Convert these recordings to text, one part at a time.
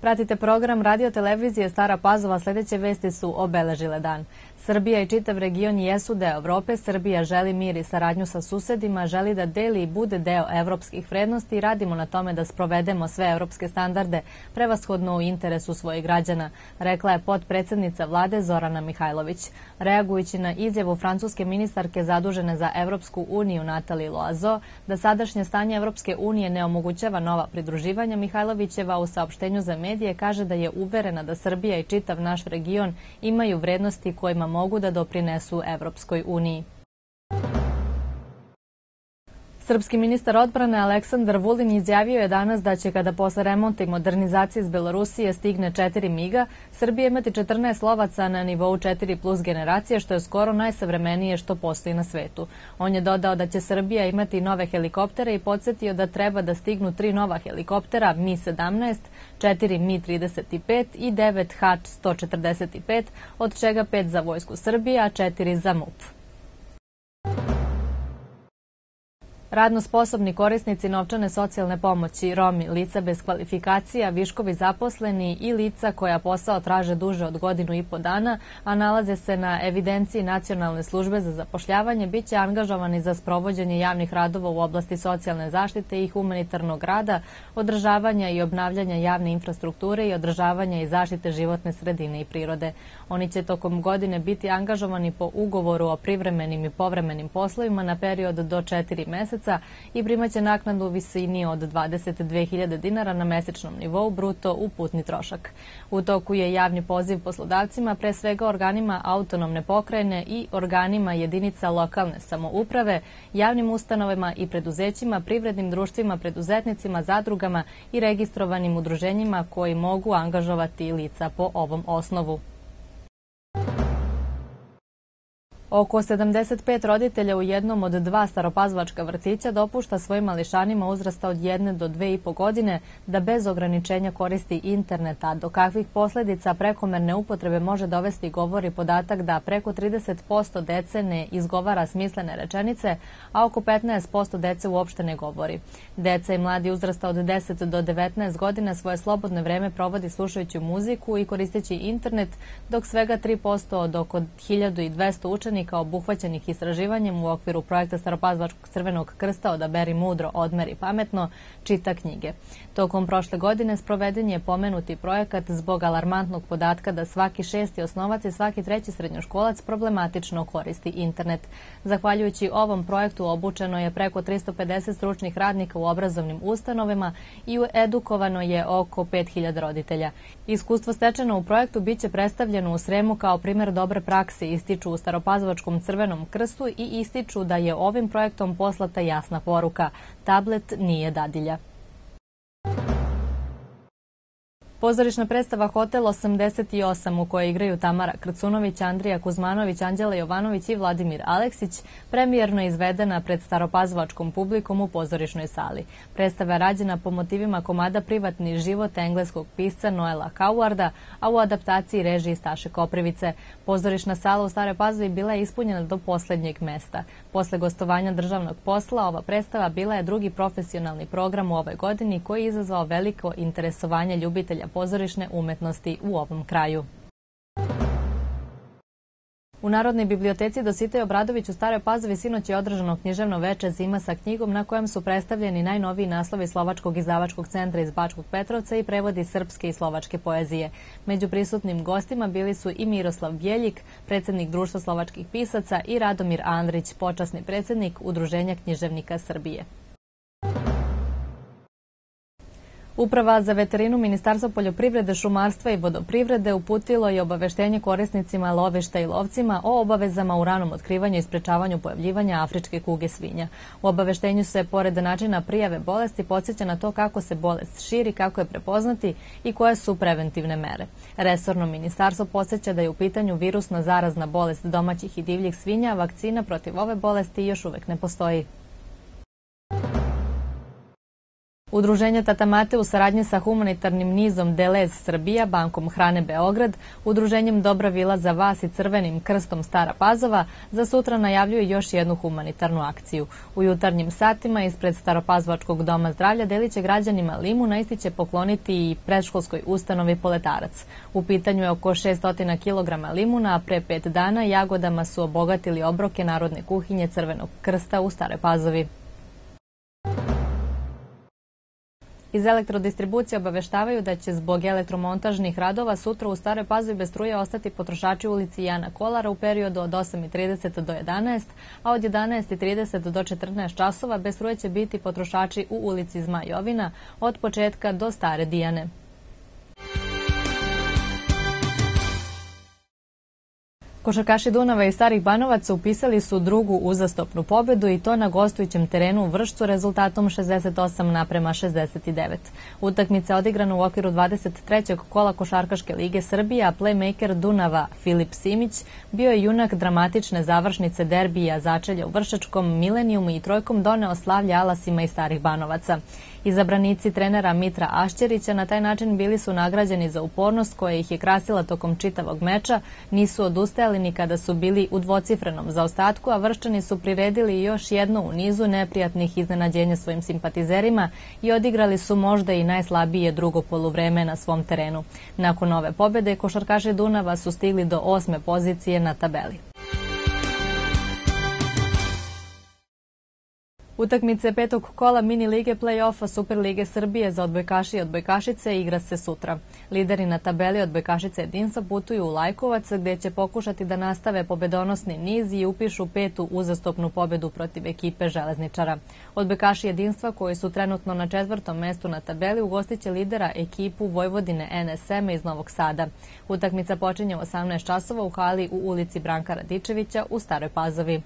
Pratite program radio televizije Stara Pazova, sledeće vesti su obeležile dan. Srbija i čitav region jesu deo Evrope, Srbija želi mir i saradnju sa susedima, želi da deli i bude deo evropskih vrednosti i radimo na tome da sprovedemo sve evropske standarde, prevashodno u interesu svojih građana, rekla je podpredsednica vlade Zorana Mihajlović. Reagujući na izjavu francuske ministarke zadužene za Evropsku uniju Natali Loazo, da sadašnje stanje Evropske unije ne omogućava nova pridruživanja, Mihajlovićeva u saopštenju za medije kaže da je uverena da Srbija i čitav naš region imaju vrednosti kojima mogu da doprinesu Evropskoj uniji. Srpski ministar odbrane Aleksandar Vulin izjavio je danas da će kada posle remonta i modernizacije iz Belorusije stigne četiri miga, Srbija imati 14 lovaca na nivou 4 plus generacije, što je skoro najsavremenije što postoji na svetu. On je dodao da će Srbija imati nove helikoptere i podsjetio da treba da stignu tri nova helikoptera Mi-17, 4 Mi-35 i 9 HAT-145, od čega 5 za vojsku Srbije, a 4 za MUP. Radno sposobni korisnici novčane socijalne pomoći, Romi, lica bez kvalifikacija, viškovi zaposleni i lica koja posao traže duže od godinu i po dana, a nalaze se na evidenciji Nacionalne službe za zapošljavanje, bit će angažovani za sprovođenje javnih radova u oblasti socijalne zaštite i humanitarnog rada, održavanja i obnavljanja javne infrastrukture i održavanja i zaštite životne sredine i prirode. Oni će tokom godine biti angažovani po ugovoru o privremenim i povremenim poslovima na period do četiri meseca i primaće naknadu u visini od 22.000 dinara na mesečnom nivou bruto u putni trošak. U toku je javni poziv poslodavcima, pre svega organima autonomne pokrajine i organima jedinica lokalne samouprave, javnim ustanovama i preduzećima, privrednim društvima, preduzetnicima, zadrugama i registrovanim udruženjima koji mogu angažovati lica po ovom osnovu. Oko 75 roditelja u jednom od dva staropazvačka vrtića dopušta svojim mališanima uzrasta od jedne do dve i po godine da bez ograničenja koristi interneta. Do kakvih posledica prekomerne upotrebe može dovesti govori podatak da preko 30% dece ne izgovara smislene rečenice, a oko 15% dece uopšte ne govori. Deca i mladi uzrasta od 10 do 19 godina svoje slobodne vreme provodi slušajući muziku i koristeći internet, dok svega 3% od oko 1200 učenika učenika obuhvaćenih istraživanjem u okviru projekta Staropazvačkog crvenog krsta Odaberi mudro, odmeri pametno, čita knjige. Tokom prošle godine sproveden je pomenuti projekat zbog alarmantnog podatka da svaki šesti osnovac i svaki treći srednjoškolac problematično koristi internet. Zahvaljujući ovom projektu obučeno je preko 350 stručnih radnika u obrazovnim ustanovima i edukovano je oko 5000 roditelja. Iskustvo stečeno u projektu biće predstavljeno u Sremu kao primer dobre prakse, ističu u Staropazvačkom crvenom krstu i ističu da je ovim projektom poslata jasna poruka. Tablet nije dadilja. Pozorišna predstava Hotel 88 u kojoj igraju Tamara Krcunović, Andrija Kuzmanović, Anđela Jovanović i Vladimir Aleksić premijerno izvedena pred staropazovačkom publikom u pozorišnoj sali. Predstava je rađena po motivima komada Privatni život engleskog pisca Noela Cowarda, a u adaptaciji režiji Staše Koprivice. Pozorišna sala u Stare Pazovi bila je ispunjena do poslednjeg mesta. Posle gostovanja državnog posla, ova predstava bila je drugi profesionalni program u ovoj godini koji je izazvao veliko interesovanje ljubitelja pozorišne umetnosti u ovom kraju. U Narodnoj biblioteci Dositej Obradović u Staroj Pazovi sinoć je održano književno veče Zima sa knjigom na kojem su predstavljeni najnoviji naslovi Slovačkog izdavačkog centra iz Bačkog Petrovca i prevodi srpske i slovačke poezije. Među prisutnim gostima bili su i Miroslav Bjeljik, predsednik Društva slovačkih pisaca i Radomir Andrić, počasni predsednik Udruženja književnika Srbije. Uprava za veterinu Ministarstva poljoprivrede, šumarstva i vodoprivrede uputilo je obaveštenje korisnicima lovišta i lovcima o obavezama u ranom otkrivanju i sprečavanju pojavljivanja afričke kuge svinja. U obaveštenju se, pored načina prijave bolesti, podsjeća na to kako se bolest širi, kako je prepoznati i koje su preventivne mere. Resorno ministarstvo podsjeća da je u pitanju virusna zarazna bolest domaćih i divljih svinja, vakcina protiv ove bolesti još uvek ne postoji. Udruženje Tatamate u saradnji sa humanitarnim nizom Delez Srbija, Bankom hrane Beograd, Udruženjem Dobra vila za vas i Crvenim krstom Stara Pazova za sutra najavljuje još jednu humanitarnu akciju. U jutarnjim satima ispred Staropazvačkog doma zdravlja deliće građanima limu na isti će pokloniti i predškolskoj ustanovi Poletarac. U pitanju je oko 600 kg limuna, a pre pet dana jagodama su obogatili obroke narodne kuhinje Crvenog krsta u Stare Pazovi. Iz elektrodistribucije obaveštavaju da će zbog elektromontažnih radova sutra u Staroj Pazovi bez struje ostati potrošači ulici Jana Kolara u periodu od 8.30 do 11, a od 11.30 do 14 časova bez struje će biti potrošači u ulici Zmajovina od početka do Stare Dijane. Košarkaši Dunava i Starih Banovaca upisali su drugu uzastopnu pobedu i to na gostujućem terenu u Vršcu rezultatom 68 naprema 69. Utakmica odigrana u okviru 23. kola Košarkaške lige Srbije, a playmaker Dunava Filip Simić bio je junak dramatične završnice derbija začelja u Vršačkom, Milenijumu i Trojkom doneo slavlje Alasima i Starih Banovaca. Izabranici trenera Mitra Ašćerića na taj način bili su nagrađeni za upornost koja ih je krasila tokom čitavog meča, nisu odustajali ni kada su bili u dvocifrenom zaostatku, a vršćani su priredili još jedno u nizu neprijatnih iznenađenja svojim simpatizerima i odigrali su možda i najslabije drugo poluvreme na svom terenu. Nakon ove pobede, košarkaši Dunava su stigli do osme pozicije na tabeli. Utakmice petog kola mini lige play-offa Super lige Srbije za odbojkaši i odbojkašice igra se sutra. Lideri na tabeli odbojkašice jedinstva putuju u Lajkovac gde će pokušati da nastave pobedonosni niz i upišu petu uzastopnu pobedu protiv ekipe železničara. Odbojkaši jedinstva koji su trenutno na četvrtom mestu na tabeli ugostiće lidera ekipu Vojvodine NSM iz Novog Sada. Utakmica počinje u 18 časova u hali u ulici Branka Radičevića u Staroj Pazovi.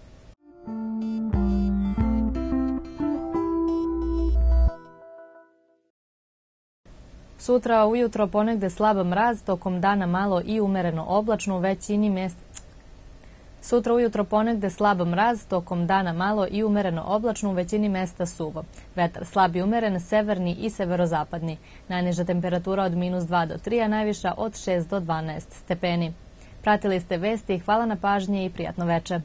Sutra ujutro ponegde slab mraz, tokom dana malo i umereno oblačno u većini mesta. Sutra ujutro ponegde slab mraz, tokom dana malo i umereno oblačno u većini mesta suvo. Vetar slab i umeren, severni i severozapadni. Najniža temperatura od minus 2 do 3, a najviša od 6 do 12 stepeni. Pratili ste vesti, hvala na pažnji i prijatno veče.